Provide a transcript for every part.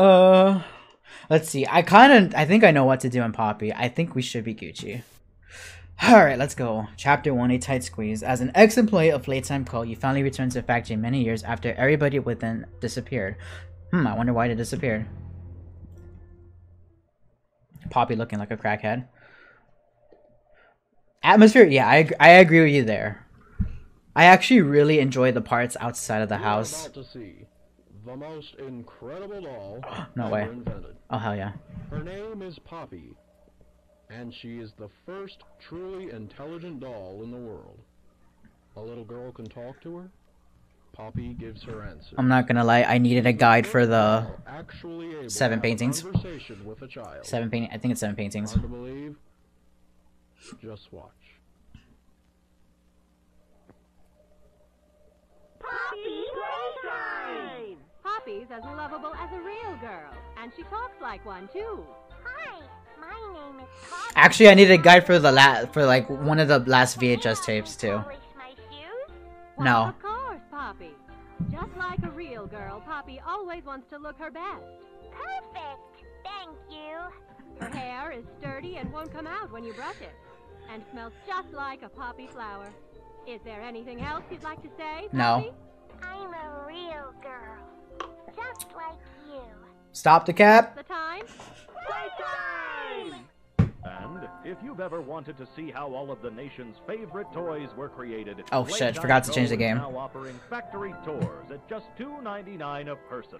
Uh, let's see. I kind of, I think I know what to do in Poppy. I think we should be Gucci. Alright, let's go. Chapter 1, A Tight Squeeze. As an ex-employee of Playtime Co., you finally returned to the factory many years after everybody within disappeared. Hmm, I wonder why they disappeared. Poppy looking like a crackhead. Atmosphere, yeah, I, I agree with you there. I actually really enjoy the parts outside of the house. About to see the most incredible doll No ever way. invented. Oh, hell yeah. Her name is Poppy, and she is the first truly intelligent doll in the world. A little girl can talk to her. Poppy gives her answers. I'm not gonna lie, I needed a guide for the Actually able seven to have a paintings. Conversation with a child. seven paint. I think it's seven paintings. Hard to believe? Just watch. Poppy Playtime! Poppy's as lovable as a real girl, and she talks like one too. Hi, my name is Poppy. Actually, I needed a guide for the la for like one of the last VHS tapes too. Polish my shoes? Well, No. Of course, Poppy. Just like a real girl, Poppy always wants to look her best. Perfect. Thank you. Her hair is sturdy and won't come out when you brush it, and smells just like a poppy flower. Is there anything else you'd like to say, No. Poppy? I'm a real girl. Just like you. Stop the cap. The time? Playtime! And if you've ever wanted to see how all of the nation's favorite toys were created, Oh, shit, forgot to change the game. Now offering factory tours at just $2.99 a person.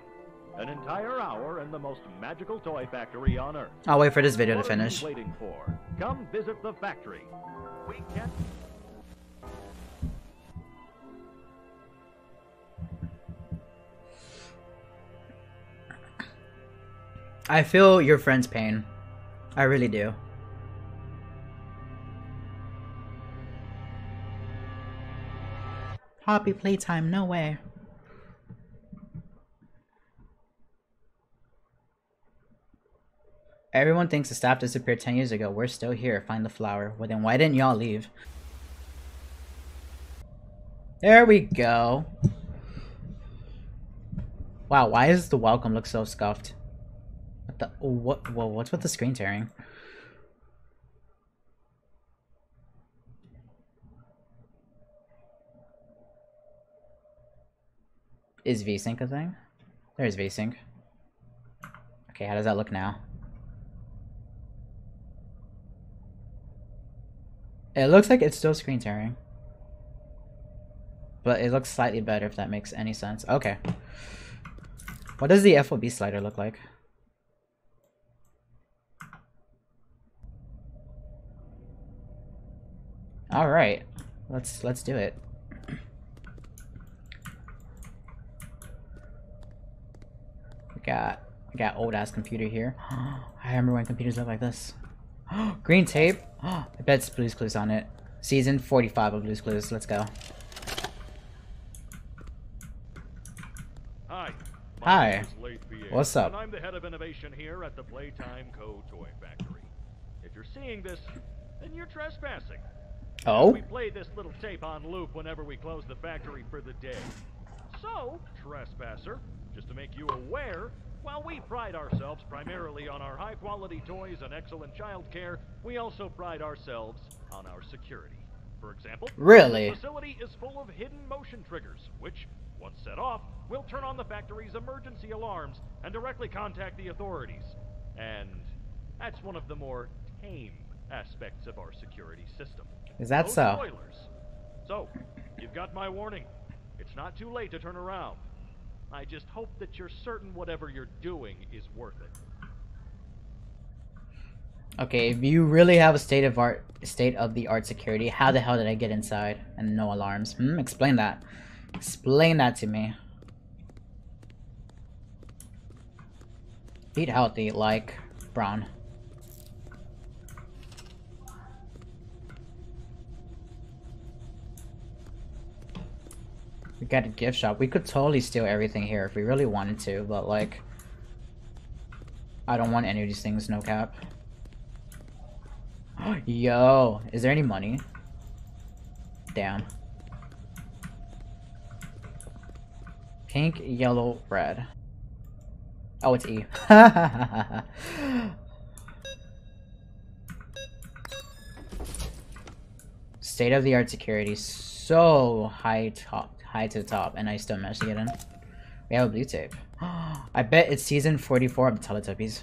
An entire hour in the most magical toy factory on Earth. I'll wait for this video to What are you finish. waiting for? Come visit the factory. We can I feel your friend's pain. I really do. Poppy playtime, no way. Everyone thinks the staff disappeared 10 years ago. We're still here. Find the flower. Well, then why didn't y'all leave? There we go. Wow, why does the welcome look so scuffed? The? What? Whoa, what's with the screen tearing? Is VSync a thing? There's VSync. Okay, how does that look now? It looks like it's still screen tearing. But it looks slightly better if that makes any sense. Okay. What does the FOV slider look like? All right, let's let's do it. We got we got old ass computer here. I remember when computers look like this. Green tape. I bet it's Blue's Clues on it. Season 45 of Blue's Clues. Let's go. Hi. Hi. name is Leith Pierre, What's up? I'm the head of innovation here at the Playtime Co. Toy Factory. If you're seeing this, then you're trespassing. Oh, We play this little tape on loop whenever we close the factory for the day. So, trespasser, just to make you aware, while we pride ourselves primarily on our high quality toys and excellent child care, we also pride ourselves on our security. For example, Really? the facility is full of hidden motion triggers, which, once set off, will turn on the factory's emergency alarms and directly contact the authorities. And that's one of the more tame aspects of our security system. Is that no so? Spoilers. So, you've got my warning. It's not too late to turn around. I just hope that you're certain whatever you're doing is worth it. okay. If you really have a state of art, state of the art security, how the hell did I get inside and no alarms? Hmm. Explain that. Explain that to me. Eat healthy, like Brown. Got a gift shop. We could totally steal everything here if we really wanted to, but like... I don't want any of these things, no cap. Yo, is there any money? Damn. Pink, yellow, red. Oh, it's E. State of the art security, so high top, high to the top, and I still managed to get in. We have a blue tape. I bet it's season 44 of the Teletubbies.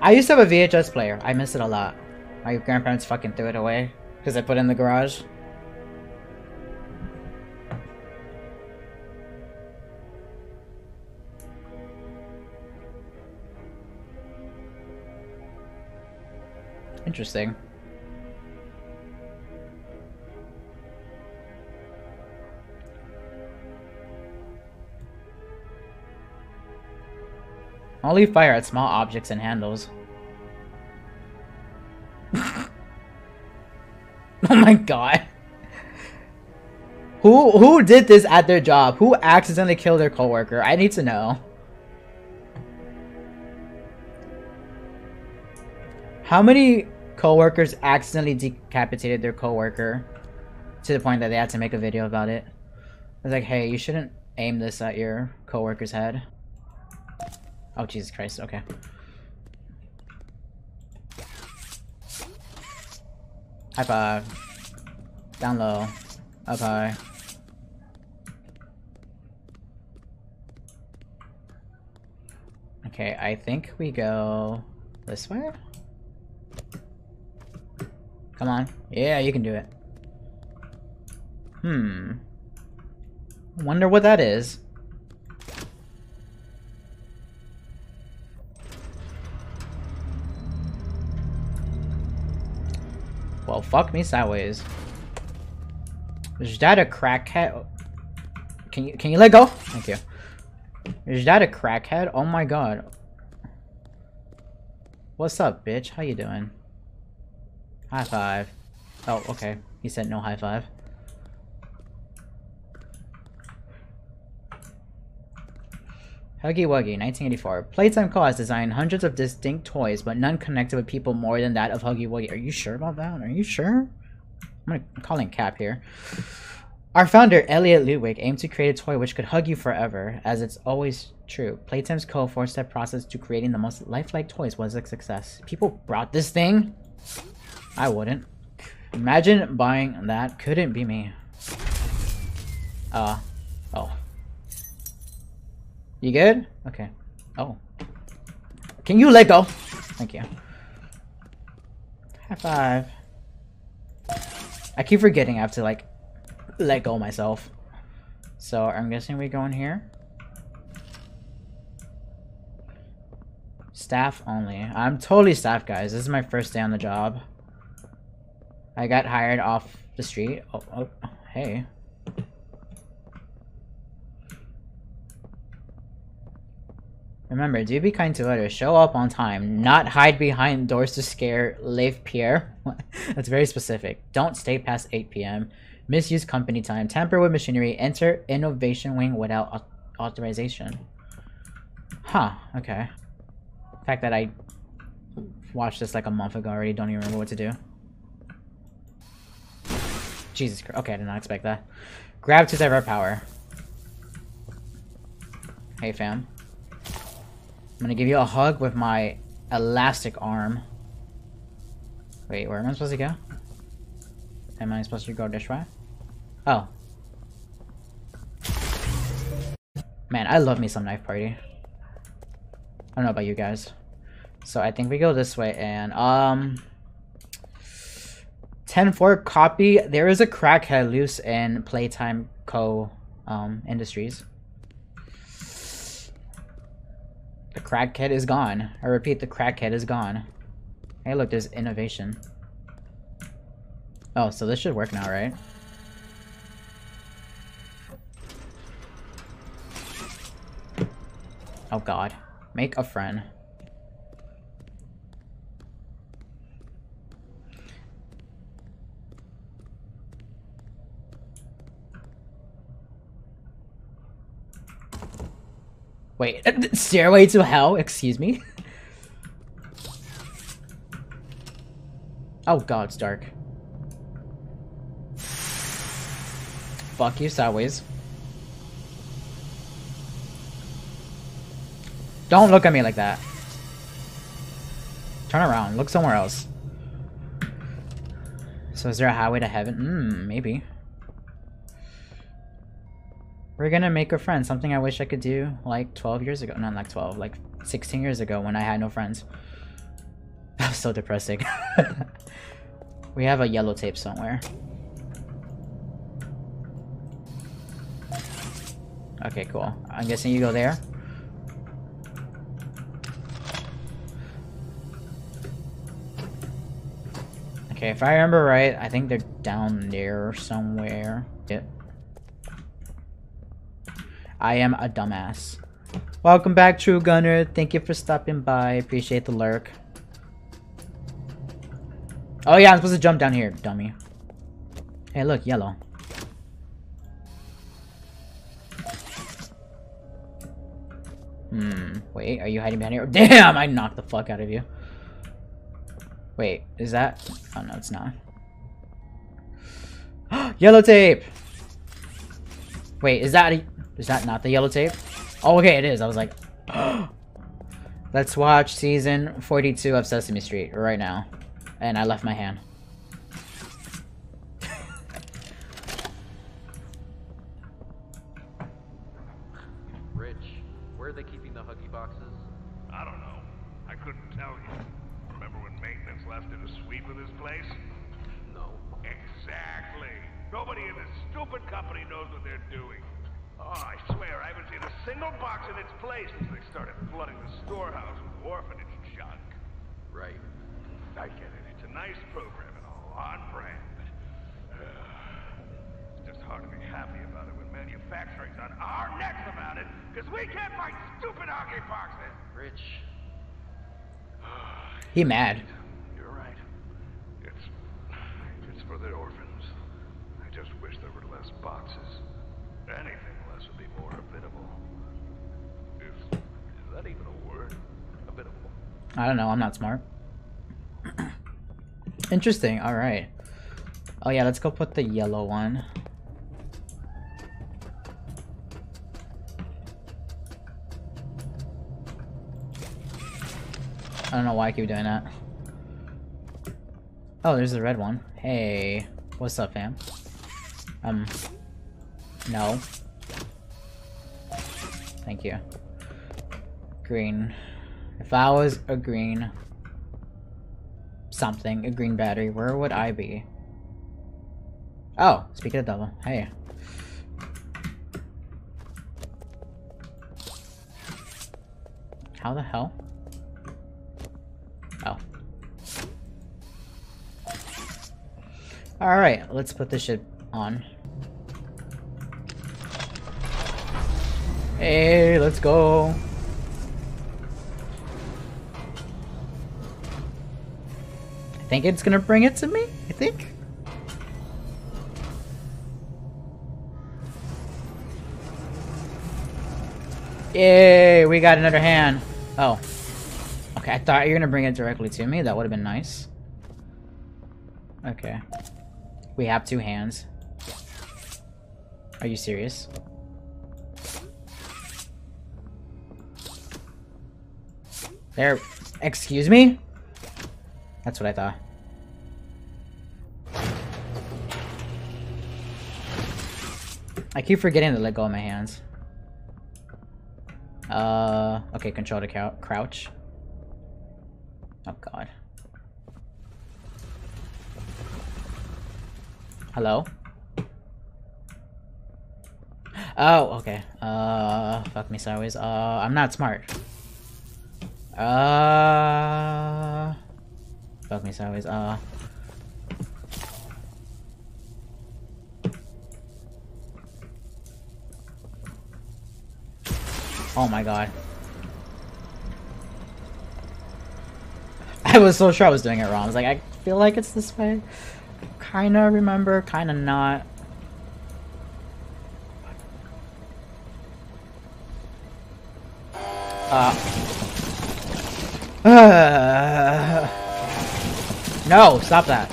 I used to have a VHS player. I miss it a lot. My grandparents fucking threw it away because I put it in the garage. Interesting. Only fire at small objects and handles. oh my god. Who who did this at their job? Who accidentally killed their coworker? I need to know. How many coworkers accidentally decapitated their coworker to the point that they had to make a video about it? It's like, hey, you shouldn't aim this at your coworker's head. Oh, Jesus Christ, okay. High five. Down low. Up high. Okay, I think we go this way? Come on. Yeah, you can do it. Hmm. Wonder what that is. Well, fuck me sideways. Is that a crackhead? Can you can you let go? Thank you. Is that a crackhead? Oh my god. What's up, bitch? How you doing? High five. Oh, okay. He said no high five. Huggy Wuggy, 1984. Playtime Co. has designed hundreds of distinct toys, but none connected with people more than that of Huggy Wuggy. Are you sure about that? Are you sure? I'm gonna I'm calling Cap here. Our founder, Elliot Ludwig, aimed to create a toy which could hug you forever, as it's always true. Playtime's Co. four-step process to creating the most lifelike toys was a success. People brought this thing? I wouldn't. Imagine buying that. Couldn't be me. Uh, oh. You good? Okay. Oh. Can you let go? Thank you. High five. I keep forgetting I have to like let go myself. So I'm guessing we go in here. Staff only. I'm totally staff guys. This is my first day on the job. I got hired off the street. Oh, oh hey. Remember, do be kind to others. Show up on time. Not hide behind doors to scare Leith Pierre. That's very specific. Don't stay past 8 p.m. Misuse company time. Tamper with machinery. Enter innovation wing without authorization. Huh, okay. The fact that I watched this like a month ago already, don't even remember what to do. Jesus Christ. Okay, I did not expect that. Grab to divert power. Hey, fam. I'm gonna give you a hug with my elastic arm. Wait, where am I supposed to go? Am I supposed to go this way? Oh. Man, I love me some knife party. I don't know about you guys. So I think we go this way and, um... 10-4 copy. There is a crackhead loose in Playtime Co. Um, Industries. Crackhead is gone. I repeat, the crackhead is gone. Hey, look, there's innovation. Oh, so this should work now, right? Oh god. Make a friend. Wait, uh, Stairway to Hell? Excuse me? oh god, it's dark. Fuck you, sideways. Don't look at me like that. Turn around, look somewhere else. So is there a highway to heaven? Hmm, maybe. We're gonna make a friend. Something I wish I could do like 12 years ago. Not like 12, like 16 years ago when I had no friends. That was so depressing. we have a yellow tape somewhere. Okay, cool. I'm guessing you go there. Okay, if I remember right, I think they're down there somewhere. Yep. I am a dumbass. Welcome back, True Gunner. Thank you for stopping by. Appreciate the lurk. Oh yeah, I'm supposed to jump down here, dummy. Hey, look, yellow. Hmm, wait, are you hiding behind here? Damn, I knocked the fuck out of you. Wait, is that? Oh no, it's not. yellow tape! Wait, is that a, is that not the yellow tape? Oh, okay, it is. I was like, let's watch season 42 of Sesame Street right now. And I left my hand. Manufacturing's on our necks about it, because we can't find stupid hockey boxes. Rich, He mad. You're right. It's it's for the orphans. I just wish there were less boxes. Anything less would be more habitable. Is is that even a word? Habitable. I don't know, I'm not smart. Interesting, alright. Oh yeah, let's go put the yellow one. I don't know why I keep doing that. Oh, there's the red one. Hey, what's up, fam? Um, no. Thank you. Green. If I was a green something, a green battery, where would I be? Oh, speaking of double, hey. How the hell? Alright, let's put this shit on. Hey, let's go. I think it's gonna bring it to me, I think. Yay, we got another hand. Oh. Okay, I thought you were gonna bring it directly to me. That would have been nice. Okay. We have two hands. Are you serious? There. Excuse me? That's what I thought. I keep forgetting to let go of my hands. Uh, okay, control to crouch. Oh god. Hello? Oh, okay. Uh, fuck me sideways. Uh, I'm not smart. Uh, fuck me sideways. Uh. Oh my god. I was so sure I was doing it wrong. I was like, I feel like it's this way. Kinda remember, kinda not. Uh. Uh, no, stop that.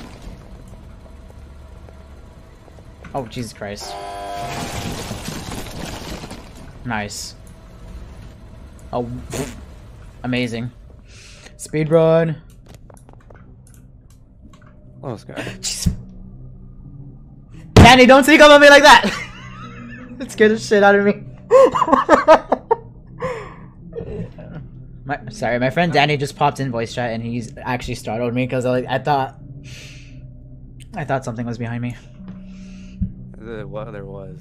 Oh, Jesus Christ. Nice. Oh, Amazing. Speed run. Oh, Sky. Jeez. Danny, don't sneak up on me like that! it scared the shit out of me. my, sorry, my friend Danny just popped in voice chat and he's actually startled me because I, like, I thought I thought something was behind me. The, well, there was.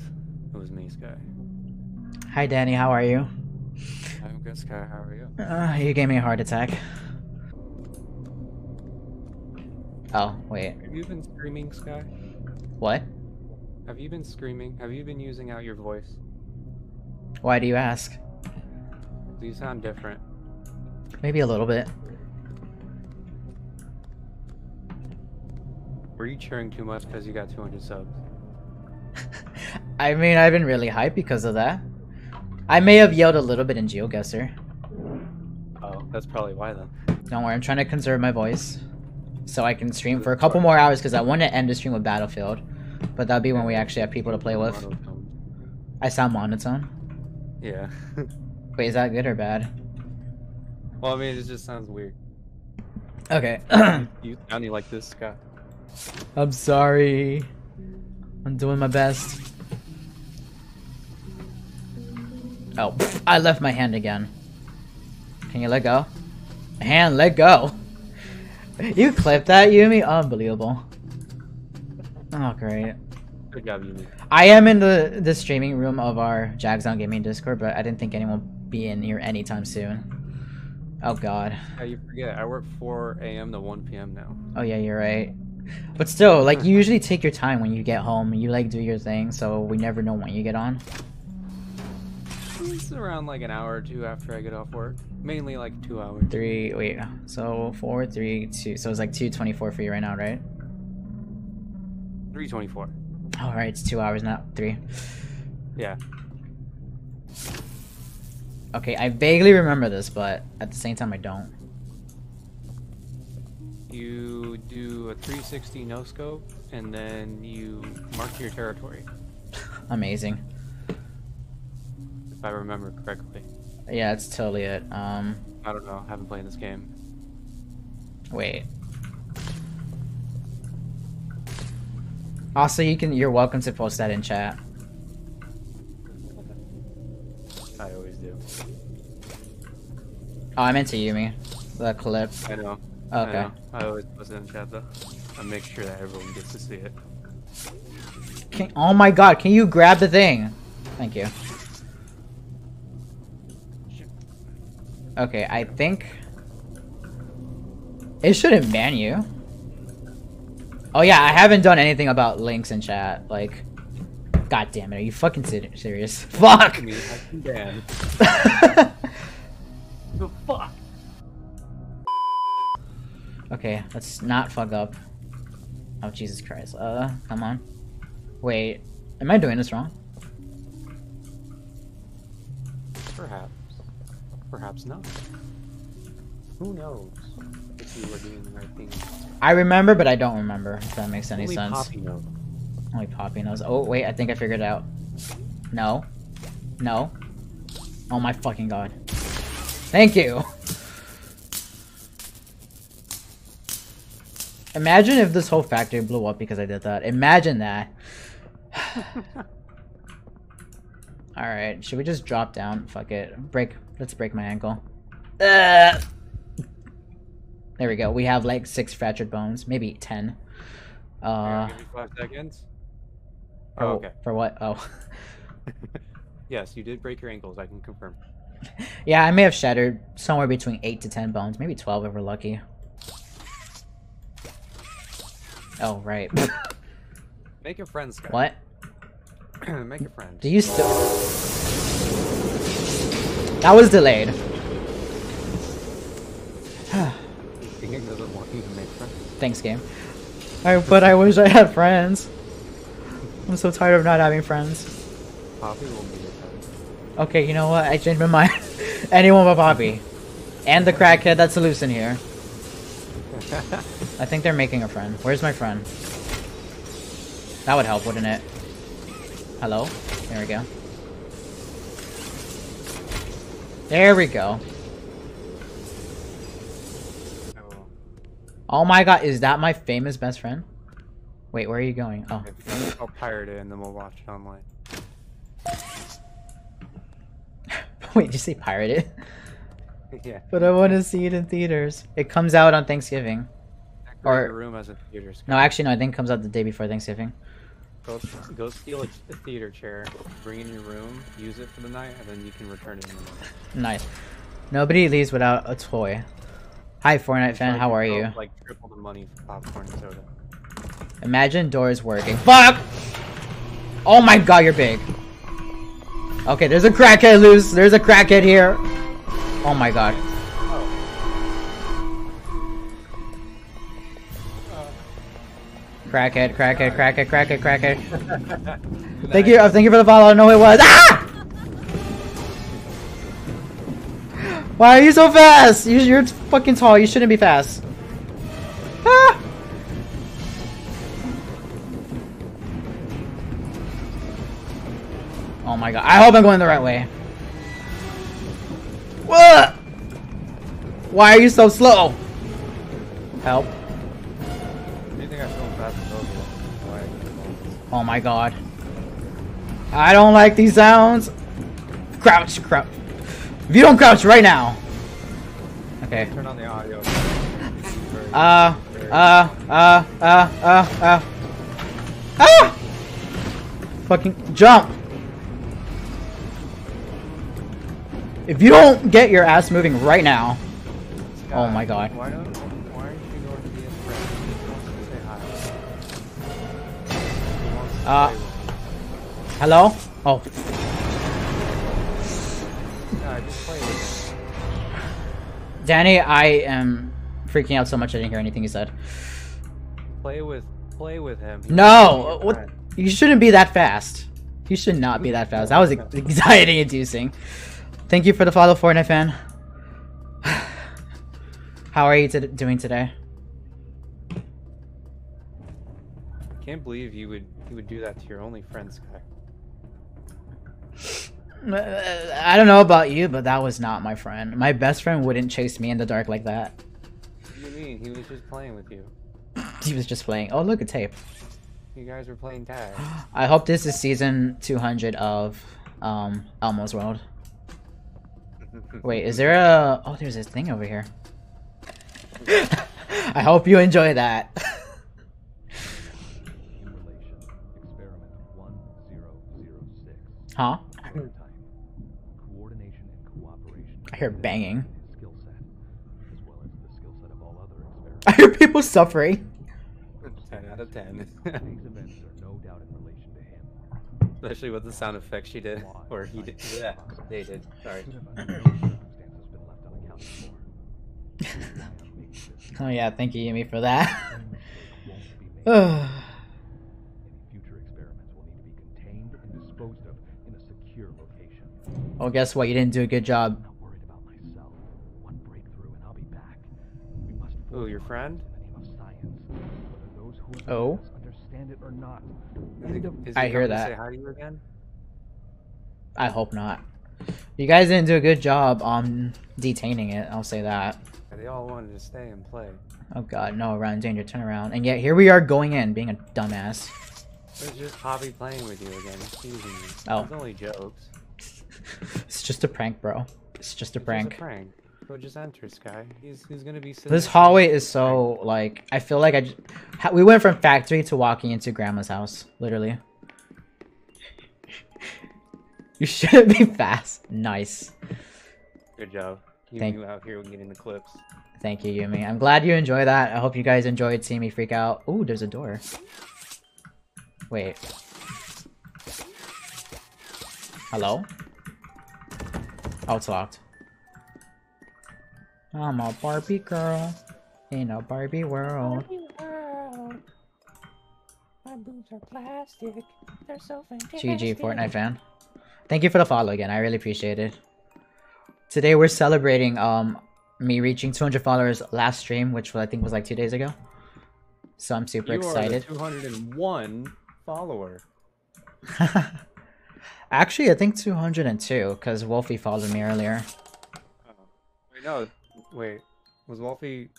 It was me, Sky. Hi Danny, how are you? I'm good, Sky. How are you? Uh, you gave me a heart attack. Oh, wait. Have you been screaming, Sky? What? Have you been screaming? Have you been using out your voice? Why do you ask? Do you sound different? Maybe a little bit. Were you cheering too much because you got 200 subs? I mean, I've been really hyped because of that. I may have yelled a little bit in GeoGuessr. Oh, that's probably why then. Don't worry, I'm trying to conserve my voice. So I can stream for a couple more hours because I want to end the stream with Battlefield. But that'll be when we actually have people to play with. I sound monotone. Yeah. Wait, is that good or bad? well, I mean, it just sounds weird. Okay. you sounding like this, Sky. I'm sorry. I'm doing my best. Oh, I left my hand again. Can you let go? Hand, let go. You clipped that, Yumi? Unbelievable. Oh, great. Good job, Yumi. I am in the, the streaming room of our Jagdzaun Gaming Discord, but I didn't think anyone would be in here anytime soon. Oh, God. Yeah, you forget. I work 4 a.m. to 1 p.m. now. Oh yeah, you're right. But still, like you usually take your time when you get home. You like do your thing, so we never know when you get on. It's around like an hour or two after I get off work. Mainly like two hours. Three, wait, so four, three, two. So it's like two twenty-four for you right now, right? 324. All right, it's two hours, not three. Yeah. Okay, I vaguely remember this, but at the same time, I don't. You do a 360 no scope, and then you mark your territory, Amazing. if I remember correctly. Yeah, it's totally it. Um, I don't know. I haven't played this game. wait. Also, you can. You're welcome to post that in chat. I always do. Oh, I meant to Yumi. The clip. I know. I Okay. know. I always post it in chat though. I make sure that everyone gets to see it. Can, oh my god, can you grab the thing? Thank you. Okay, I think... It shouldn't ban you. Oh yeah, I haven't done anything about links in chat. Like, god damn it, are you fucking ser- serious? Fuck! Me, I the fuck? okay, let's not fuck up. Oh, Jesus Christ. Uh, come on. Wait, am I doing this wrong? Perhaps. Perhaps not. Who knows if you were doing the right thing? I remember, but I don't remember, if that makes any Only sense. Poppy knows. Only Poppy knows. Oh, wait, I think I figured it out. No. No. Oh my fucking god. Thank you! Imagine if this whole factory blew up because I did that. Imagine that. Alright, should we just drop down? Fuck it. Break. Let's break my ankle. Uh, there we go. We have like six fractured bones. Maybe ten. Uh, Here, give me five seconds. for, Oh, okay. for what? Oh. yes, you did break your ankles. I can confirm. Yeah, I may have shattered somewhere between 8 to 10 bones. Maybe 12 if we're lucky. Oh, right. Make a friends. Sky. what? Make a friend. Do you still... That was delayed. The game doesn't want you to make friends. Thanks, game. I, but I wish I had friends. I'm so tired of not having friends. Poppy will be your friend. Okay, you know what? I changed my mind. Anyone but Poppy. And the crackhead that's loose in here. I think they're making a friend. Where's my friend? That would help, wouldn't it? Hello? There we go. There we go. Oh my god, is that my famous best friend? Wait, where are you going? Oh. Okay, I'll pirate it and then we'll watch it online. Wait, did you say pirate it? yeah. But I want to see it in theaters. It comes out on Thanksgiving. Decorate Or- your room as a theater. No, actually, no. I think it comes out the day before Thanksgiving. Go, go steal a, a theater chair, bring it in your room, use it for the night, and then you can return it in the morning. Nice. Nobody leaves without a toy. Hi, Fortnite fan. How are you? Like triple the money for popcorn and soda. Imagine doors working. Fuck! Oh my god, you're big. Okay, there's a crackhead loose. There's a crackhead here. Oh my god. Crackhead, crackhead, crackhead, crackhead, crackhead. Thank you, uh, thank you for the follow. No, it was. Ah! Why are you so fast? You, you're fucking tall. You shouldn't be fast. Ah! Oh my god. I hope I'm going the right way. What? Why are you so slow? Help. Do you think I'm going fast as those? Why? Oh my god. I don't like these sounds. Crouch, crouch. If you don't crouch right now. Okay. Turn on the audio. Uh, uh, uh, uh, uh, uh. Ah! Fucking jump. If you don't get your ass moving right now. Oh my god. Why don't? Why aren't you going to be his friend? He wants to say hi. He wants to Uh, Hello? Oh, you. Nah, just play with him. Danny, I am freaking out so much I didn't hear anything you said. Play with. Play with him. He No! wants to be your What? friend. You shouldn't be that fast. You should not be that fast. That was anxiety inducing. Thank you for the follow, Fortnite fan. How are you doing today? Can't believe you would you would do that to your only friend, Sky. I don't know about you, but that was not my friend. My best friend wouldn't chase me in the dark like that. What do you mean? He was just playing with you. He was just playing. Oh, look, a tape. You guys were playing tag. I hope this is season 200 of um Elmo's World. Wait, is there a... Oh, there's this thing over here. I hope you enjoy that. Relation. Experiment 1006. huh? Prototype. Coordination and cooperation. I hear banging. Skill set, as well as the skill set of all other experiments. I hear people suffering. 10 out of 10. These events are no doubt in relation to him. Especially with the sound effects she did. Or he did. Yeah, they did. Sorry. Should have under no circumstances been left unaccounted for. Make this Oh yeah, thank you, Yumi, for that. won't be made. Ugh. Any future experiments will need to be contained and disposed of in a secure location. oh, guess what? You didn't do a good job. Those who are Oh? understand it or not. Is I hear that. Say hi to you again? I hope not. You guys didn't do a good job on detaining it. I'll say that. They all wanted to stay and play. Oh god, no, run, danger, turn around. And yet here we are going in, being a dumbass. It was just Poppy playing with you again, teasing you. Oh. It's only jokes. It's just a prank, bro. It's just a It's prank. Just a prank. Go just enter, Sky. He's, he's gonna be sitting This hallway is so like I feel like I just, we went from factory to walking into grandma's house, literally. You shouldn't be fast. Nice. Good job. You, Thank- you out here getting the clips. Thank you, Yumi. I'm glad you enjoy that. I hope you guys enjoyed seeing me freak out. Ooh, there's a door. Wait. Hello? Oh, it's locked. I'm a Barbie girl in a Barbie world. My boobs are plastic. They're so fantastic. GG, Fortnite fan. Thank you for the follow again. I really appreciate it. Today we're celebrating um me reaching 200 followers last stream, which I think was like two days ago. So I'm super you excited. are the 201 follower. Actually, I think 202 because Wolfie followed me earlier. Oh. Wait, no. Wait. Was Wolfie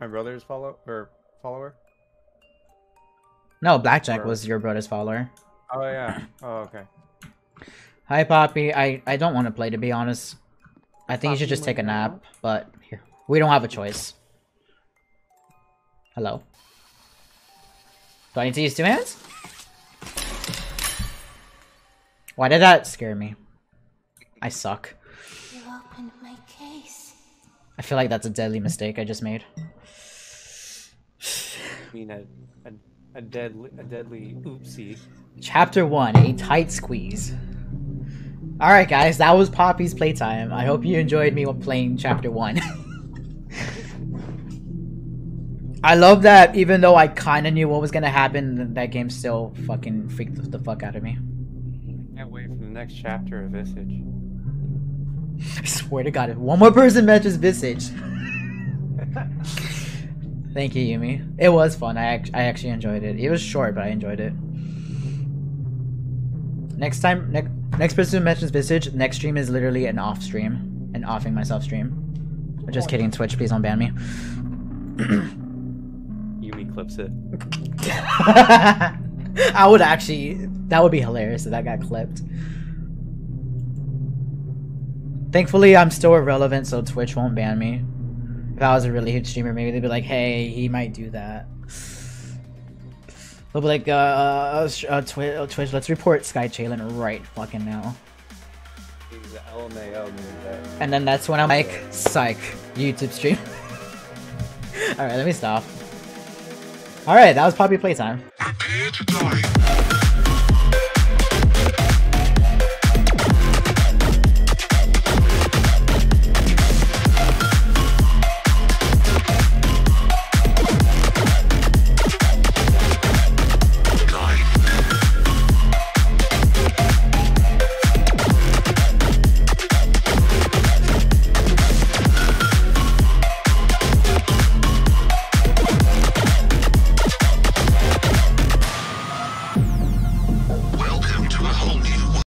my brother's follow or follower. No, Blackjack Or- was your brother's follower. Oh yeah. Oh okay. Hi, Poppy. I, I don't want to play, to be honest. I think you should just take a nap, grandma? but here. We don't have a choice. Hello? Do I need to use two hands? Why did that scare me? I suck. You opened my case. I feel like that's a deadly mistake I just made. I mean a a, a deadly a deadly oopsie. Chapter 1, a tight squeeze. Alright guys, that was Poppy's playtime. I hope you enjoyed me playing chapter 1. I love that even though I kinda knew what was gonna happen, that game still fucking freaked the fuck out of me. Can't wait for the next chapter of Visage. I swear to god, if one more person mentions Visage. Thank you, Yumi. It was fun. I, act- I actually enjoyed it. It was short, but I enjoyed it. Next time, next next person who mentions Visage, next stream is literally an off stream, an offing myself stream. I'm just kidding, Twitch. Please don't ban me. Yumi clips it. I would actually. That would be hilarious if that got clipped. Thankfully, I'm still irrelevant, so Twitch won't ban me. If I was a really huge streamer, maybe they'd be like, "Hey, he might do that." They'll be like, "Uh, uh, uh, Twi- uh Twitch, let's report Skychaelin right fucking now." LMAO. And then that's when I'm like, "Psych, YouTube stream." All right, let me stop. All right, that was Poppy playtime.